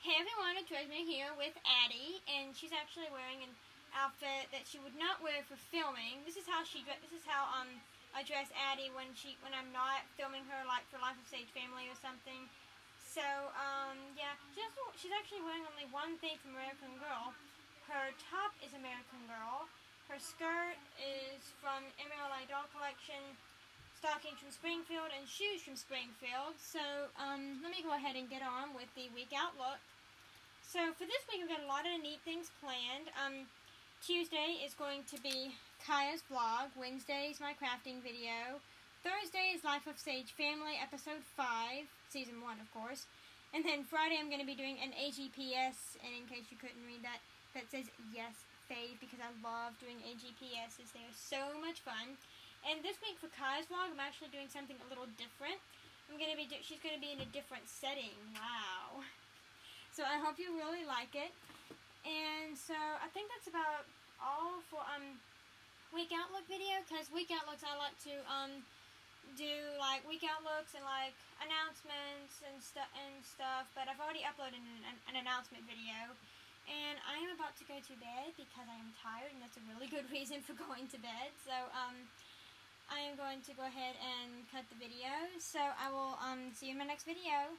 Hey everyone, it's here with Addy, and she's actually wearing an outfit that she would not wear for filming. This is how she this is how um I dress Addy when she when I'm not filming her like for Life of Sage Family or something. So um yeah, she's she's actually wearing only one thing from American Girl. Her top is American Girl. Her skirt is from MLA Doll Collection stockings from Springfield and shoes from Springfield. So um, let me go ahead and get on with the week outlook. So for this week, we've got a lot of neat things planned. Um, Tuesday is going to be Kaya's vlog. Wednesday is my crafting video. Thursday is Life of Sage Family, episode 5, season 1, of course. And then Friday, I'm going to be doing an AGPS, and in case you couldn't read that, that says yes, fave, because I love doing AGPSs. They are so much fun. And this week for Kai's vlog, I'm actually doing something a little different. I'm gonna be, she's gonna be in a different setting. Wow. So I hope you really like it. And so I think that's about all for um week outlook video. Cause week outlooks I like to um do like week outlooks and like announcements and stuff and stuff. But I've already uploaded an, an announcement video. And I am about to go to bed because I am tired, and that's a really good reason for going to bed. So, um, going to go ahead and cut the video. So I will um, see you in my next video.